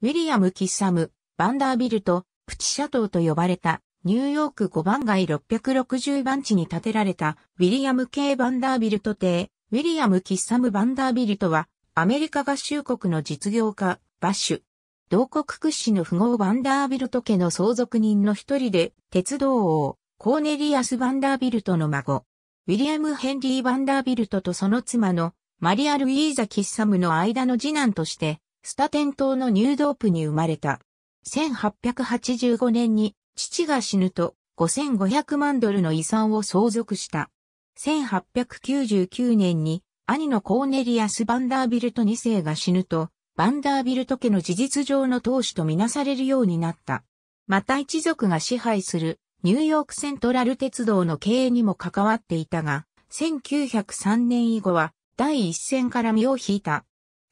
ウィリアム・キッサム、バンダービルト、プチシャトーと呼ばれたニューヨーク5番街660番地に建てられたウィリアム・ K. バンダービルト邸、ウィリアム・キッサム・バンダービルトはアメリカ合衆国の実業家、バッシュ。同国屈指の富豪バンダービルト家の相続人の一人で、鉄道王、コーネリアス・バンダービルトの孫、ウィリアム・ヘンリー・バンダービルトとその妻のマリア・ルイーザ・キッサムの間の次男として、スタテン島のニュードープに生まれた。1885年に父が死ぬと5500万ドルの遺産を相続した。1899年に兄のコーネリアス・バンダービルト2世が死ぬと、バンダービルト家の事実上の当主とみなされるようになった。また一族が支配するニューヨークセントラル鉄道の経営にも関わっていたが、1903年以後は第一線から身を引いた。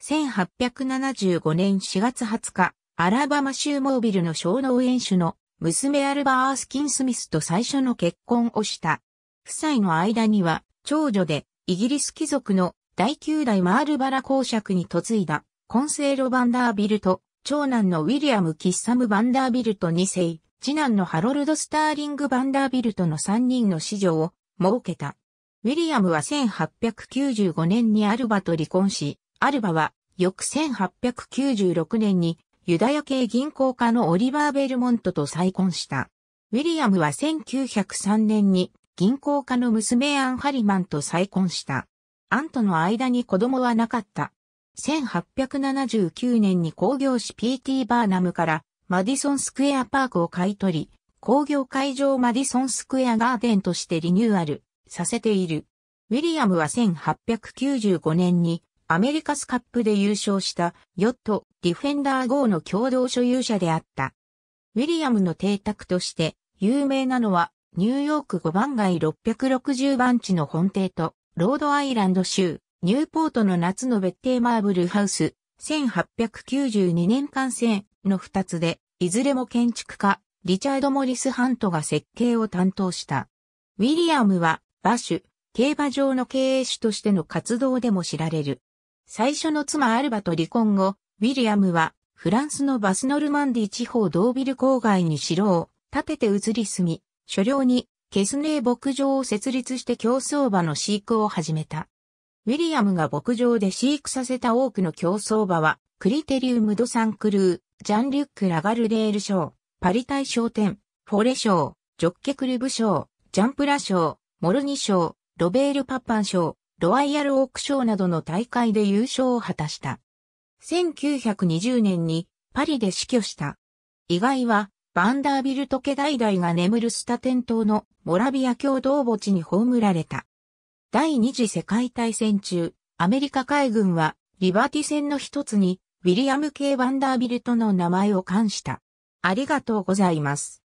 1875年4月20日、アラバマ州モービルの小農園主の娘アルバー・アースキン・スミスと最初の結婚をした。夫妻の間には長女でイギリス貴族の第9代マールバラ公爵に嫁いだコンセーロ・バンダービルト、長男のウィリアム・キッサム・バンダービルト2世、次男のハロルド・スターリング・バンダービルトの3人の子女を設けた。ウィリアムは1895年にアルバと離婚し、アルバは翌1896年にユダヤ系銀行家のオリバー・ベルモントと再婚した。ウィリアムは1903年に銀行家の娘アン・ハリマンと再婚した。アンとの間に子供はなかった。1879年に工業士 P.T. バーナムからマディソンスクエアパークを買い取り、工業会場マディソンスクエアガーデンとしてリニューアルさせている。ウィリアムは1895年にアメリカスカップで優勝したヨットディフェンダー号の共同所有者であった。ウィリアムの邸宅として有名なのはニューヨーク5番街660番地の本邸と、ロードアイランド州、ニューポートの夏の別邸マーブルハウス、1892年完成の2つで、いずれも建築家、リチャード・モリス・ハントが設計を担当した。ウィリアムは、バシュ、競馬場の経営主としての活動でも知られる。最初の妻アルバと離婚後、ウィリアムは、フランスのバスノルマンディ地方ドービル郊外に城を建てて移り住み、所領にケスネー牧場を設立して競走馬の飼育を始めた。ウィリアムが牧場で飼育させた多くの競走馬は、クリテリウム・ド・サンクルー、ジャン・リュック・ラガルレール賞、パリ大賞店、フォレ賞、ジョッケクルブ賞、ジャンプラ賞、モルニ賞、ロベール・パッパン賞、ロワイヤル・オーク賞などの大会で優勝を果たした。1920年にパリで死去した。意外はバンダービルト家代々が眠るスタテン島のモラビア共同墓地に葬られた。第二次世界大戦中、アメリカ海軍はリバティ戦の一つにウィリアム・ケイ・バンダービルトの名前を冠した。ありがとうございます。